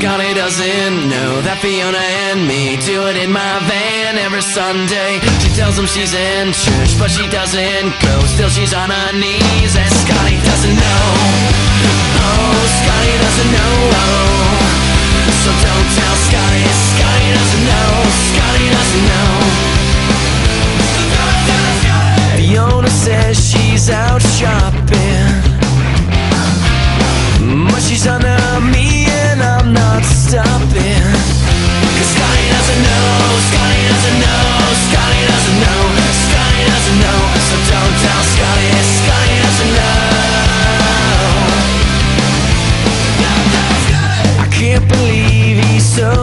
Scotty doesn't know that Fiona and me do it in my van every Sunday. She tells him she's in church, but she doesn't go. Still, she's on her knees, and Scotty doesn't know. Oh, Scotty doesn't know.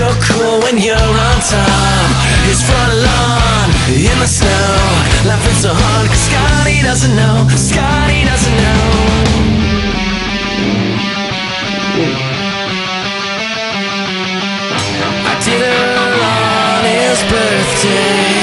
so cool when you're on top. His front lawn in the snow, laughing so hard 'cause Scotty doesn't know, Scotty doesn't know. I did her on his birthday.